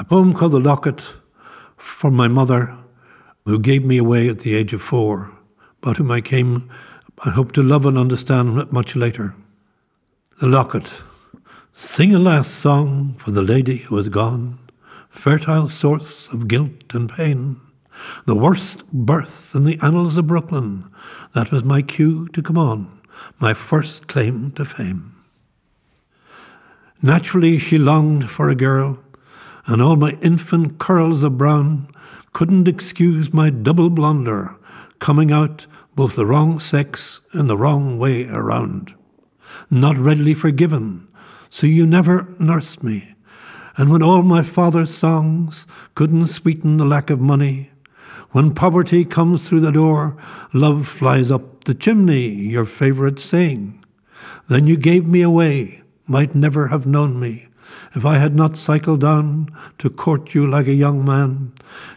A poem called The Locket from my mother, who gave me away at the age of four, but whom I came, I hope, to love and understand much later. The Locket. Sing a last song for the lady who is gone, fertile source of guilt and pain. The worst birth in the annals of Brooklyn, that was my cue to come on, my first claim to fame. Naturally, she longed for a girl, and all my infant curls of brown couldn't excuse my double blunder, coming out both the wrong sex and the wrong way around. Not readily forgiven, so you never nursed me. And when all my father's songs couldn't sweeten the lack of money, when poverty comes through the door, love flies up the chimney, your favourite saying. Then you gave me away, might never have known me, if I had not cycled down to court you like a young man,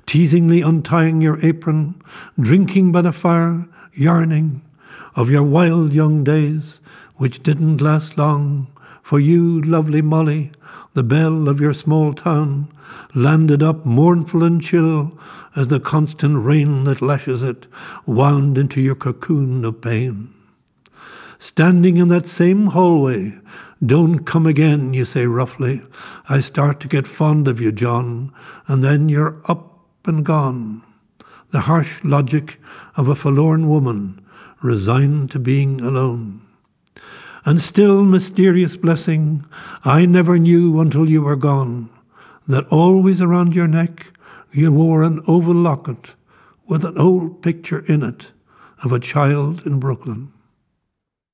teasingly untying your apron, drinking by the fire, yarning of your wild young days, which didn't last long. For you, lovely Molly, the belle of your small town, landed up mournful and chill as the constant rain that lashes it wound into your cocoon of pain. Standing in that same hallway, don't come again, you say roughly. I start to get fond of you, John, and then you're up and gone. The harsh logic of a forlorn woman, resigned to being alone. And still, mysterious blessing, I never knew until you were gone that always around your neck you wore an oval locket with an old picture in it of a child in Brooklyn.